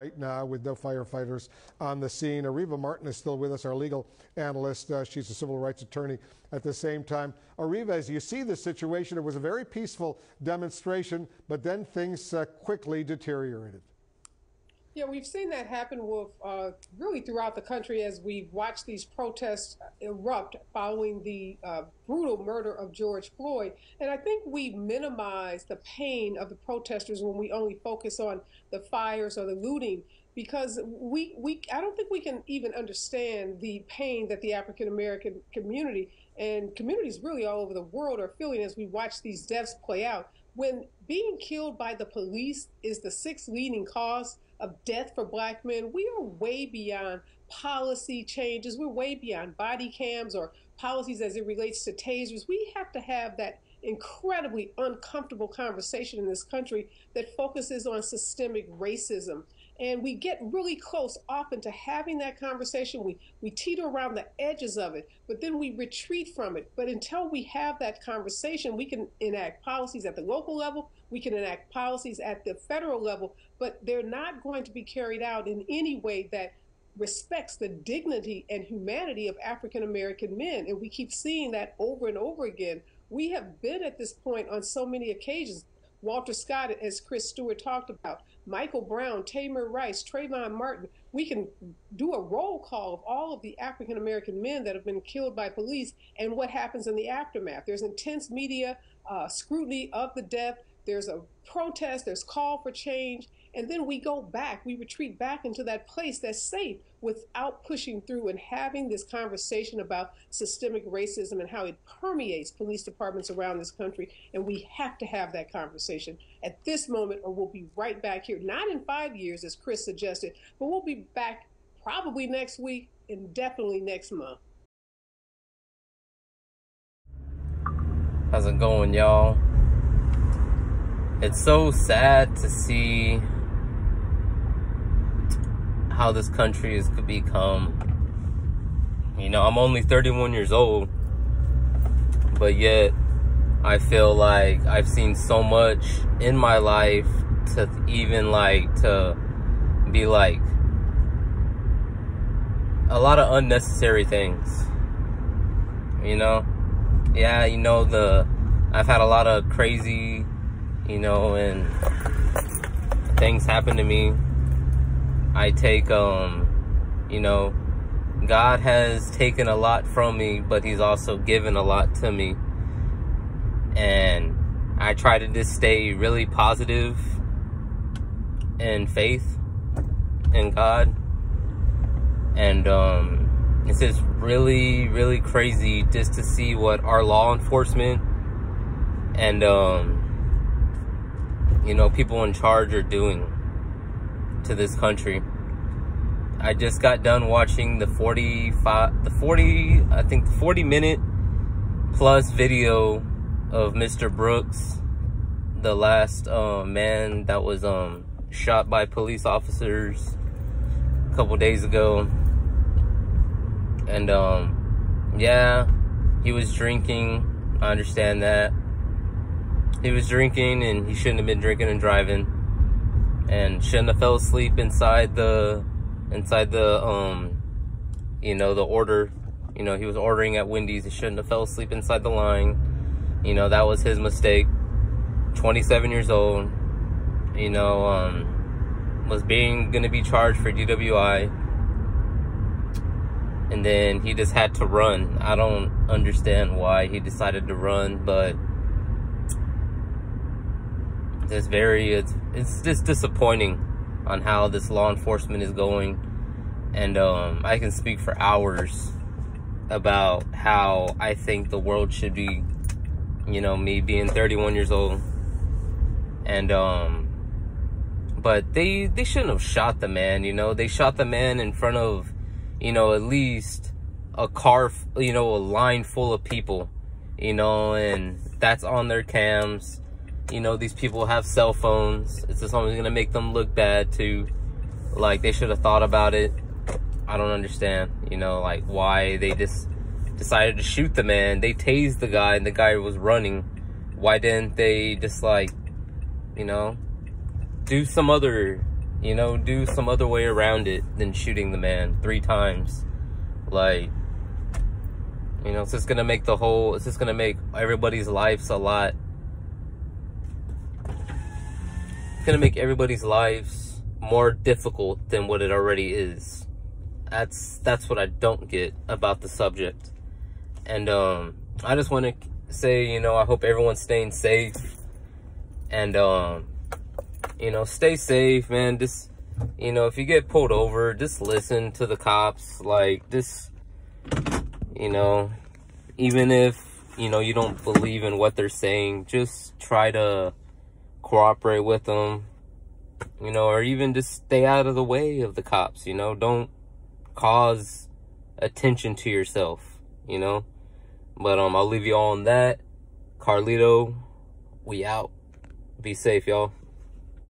right now with no firefighters on the scene. Areva Martin is still with us, our legal analyst. Uh, she's a civil rights attorney at the same time. Areva, as you see the situation, it was a very peaceful demonstration, but then things uh, quickly deteriorated. Yeah, we've seen that happen with uh, really throughout the country as we've watched these protests erupt following the uh, brutal murder of George Floyd. And I think we minimize the pain of the protesters when we only focus on the fires or the looting because we, we I don't think we can even understand the pain that the African American community and communities really all over the world are feeling as we watch these deaths play out. When being killed by the police is the sixth leading cause of death for black men, we are way beyond policy changes. We're way beyond body cams or policies as it relates to tasers. We have to have that incredibly uncomfortable conversation in this country that focuses on systemic racism. And we get really close often to having that conversation. We, we teeter around the edges of it, but then we retreat from it. But until we have that conversation, we can enact policies at the local level, we can enact policies at the federal level, but they're not going to be carried out in any way that respects the dignity and humanity of African American men. And we keep seeing that over and over again. We have been at this point on so many occasions. Walter Scott, as Chris Stewart talked about, Michael Brown, Tamir Rice, Trayvon Martin. We can do a roll call of all of the African American men that have been killed by police and what happens in the aftermath. There's intense media uh, scrutiny of the death. There's a protest, there's call for change, and then we go back, we retreat back into that place that's safe without pushing through and having this conversation about systemic racism and how it permeates police departments around this country. And we have to have that conversation at this moment, or we'll be right back here, not in five years, as Chris suggested, but we'll be back probably next week and definitely next month. How's it going, y'all? it's so sad to see how this country has become. You know, I'm only 31 years old, but yet I feel like I've seen so much in my life to even like to be like a lot of unnecessary things. You know? Yeah, you know the I've had a lot of crazy you know, and things happen to me, I take, um, you know, God has taken a lot from me, but He's also given a lot to me. And I try to just stay really positive and faith in God. And um, it's just really, really crazy just to see what our law enforcement and um, you know, people in charge are doing to this country. I just got done watching the 45, the 40, I think 40 minute plus video of Mr. Brooks, the last uh, man that was um, shot by police officers a couple days ago. And um, yeah, he was drinking. I understand that he was drinking and he shouldn't have been drinking and driving and shouldn't have fell asleep inside the inside the um you know the order you know he was ordering at wendy's he shouldn't have fell asleep inside the line. You know that was his mistake. 27 years old you know um was being gonna be charged for dwi and then he just had to run. I don't understand why he decided to run but it's very it's it's just disappointing on how this law enforcement is going. And um, i can speak for hours about how i think the world should be you know me being 31 years old. And um but they they shouldn't have shot the man you know? They shot the man in front of you know at least a car you know a line full of people you know? And that's on their cams you know, these people have cell phones. It's just only gonna make them look bad too. Like they should have thought about it. I don't understand, you know, like why they just decided to shoot the man. They tased the guy and the guy was running. Why didn't they just like, you know, do some other You know, do some other way around it than shooting the man three times. Like, you know, it's just gonna make the whole, it's just gonna make everybody's lives a lot. It's gonna make everybody's lives more difficult than what it already is. That's that's what I don't get about the subject. And um, I just want to say, you know, I hope everyone's staying safe. And um, you know, stay safe, man. Just, you know, if you get pulled over, just listen to the cops. Like, just, you know, even if, you know, you don't believe in what they're saying, just try to cooperate with them, you know, or even just stay out of the way of the cops, you know, don't cause attention to yourself, you know. But um, I'll leave you all on that. Carlito, we out. Be safe, y'all.